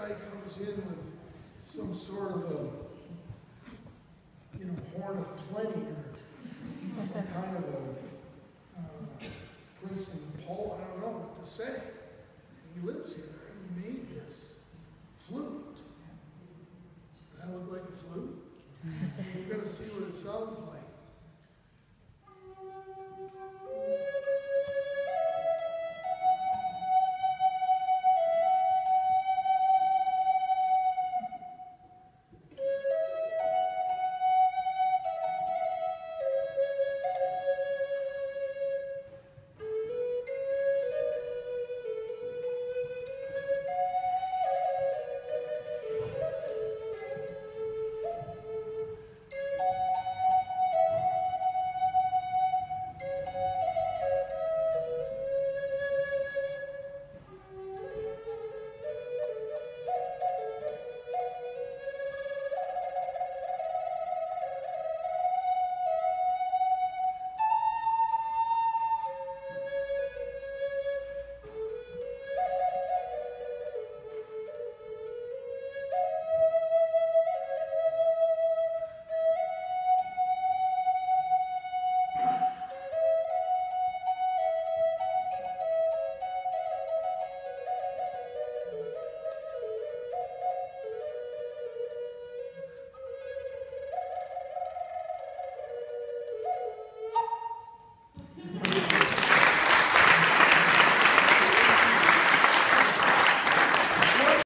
guy comes in with some sort of a, you know, horn of plenty or some kind of a, uh, Prince and Paul, I don't know what to say. He lives here and he made this flute. Does that look like a flute? We're gonna see what it sounds like.